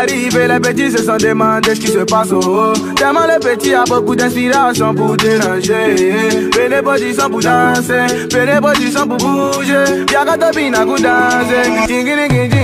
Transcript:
Arrivé, les petits se sont demandés ce qui se passe au haut. Tellement le petit a beaucoup d'inspiration pour déranger. Fais les positions pour danser, fais les positions pour bouger. Y'a qu'à topiner, pour danser.